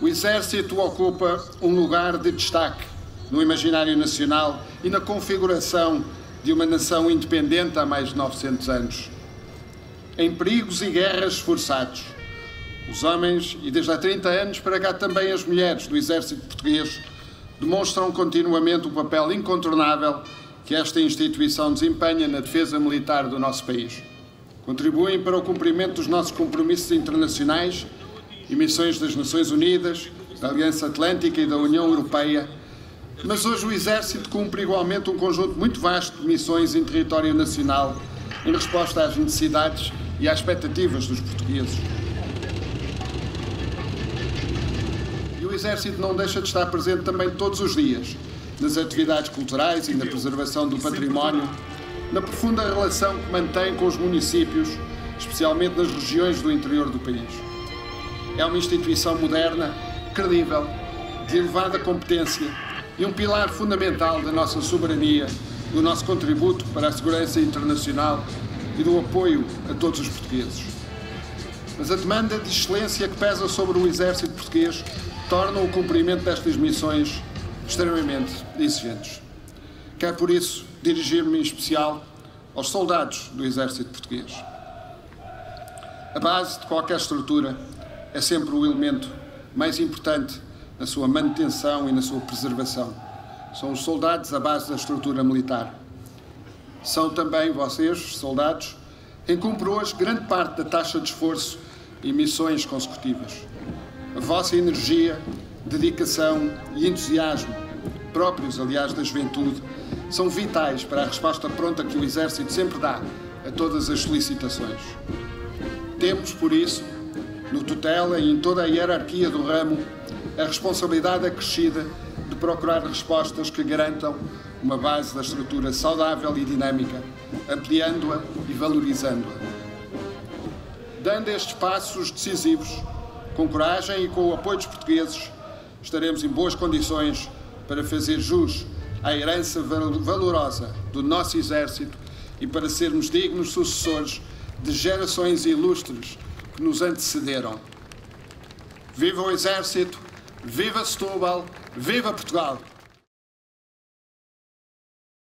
O Exército ocupa um lugar de destaque no imaginário nacional e na configuração de uma nação independente há mais de 900 anos. Em perigos e guerras esforçados, os homens, e desde há 30 anos para cá também as mulheres do Exército Português, demonstram continuamente o papel incontornável que esta instituição desempenha na defesa militar do nosso país. Contribuem para o cumprimento dos nossos compromissos internacionais e missões das Nações Unidas, da Aliança Atlântica e da União Europeia, mas hoje o Exército cumpre igualmente um conjunto muito vasto de missões em território nacional em resposta às necessidades e às expectativas dos portugueses. E o Exército não deixa de estar presente também todos os dias nas atividades culturais e na preservação do património, na profunda relação que mantém com os municípios, especialmente nas regiões do interior do país. É uma instituição moderna, credível, de elevada competência e um pilar fundamental da nossa soberania, do nosso contributo para a segurança internacional e do apoio a todos os portugueses. Mas a demanda de excelência que pesa sobre o exército português torna o cumprimento destas missões extremamente exigentes. Quero, por isso, dirigir-me em especial aos soldados do exército português. A base de qualquer estrutura é sempre o elemento mais importante na sua manutenção e na sua preservação. São os soldados a base da estrutura militar. São também vocês, soldados, quem cumpre hoje grande parte da taxa de esforço e missões consecutivas. A vossa energia, dedicação e entusiasmo, próprios, aliás, da juventude, são vitais para a resposta pronta que o Exército sempre dá a todas as solicitações. Temos, por isso, no tutela e em toda a hierarquia do ramo, a responsabilidade acrescida de procurar respostas que garantam uma base da estrutura saudável e dinâmica, ampliando-a e valorizando-a. Dando estes passos decisivos, com coragem e com o apoio dos portugueses, estaremos em boas condições para fazer jus à herança valorosa do nosso Exército e para sermos dignos sucessores de gerações ilustres que nos antecederam. Viva o Exército, viva Setúbal, viva Portugal!